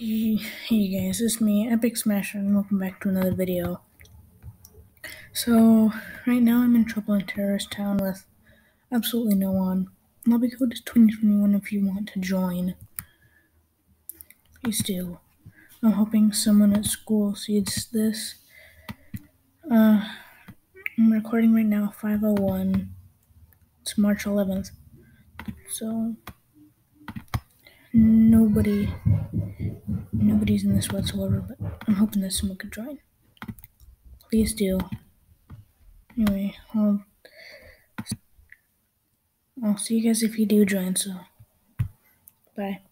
Hey, guys, it's me, Epic Smasher, and welcome back to another video. So, right now I'm in trouble in Terrorist Town with absolutely no one. Lobby code is 2021 if you want to join. Please do. I'm hoping someone at school sees this. Uh, I'm recording right now, 501. It's March 11th. So, nobody nobody's in this whatsoever but i'm hoping that someone could join please do. Anyway i'll i'll see you guys if you do join so bye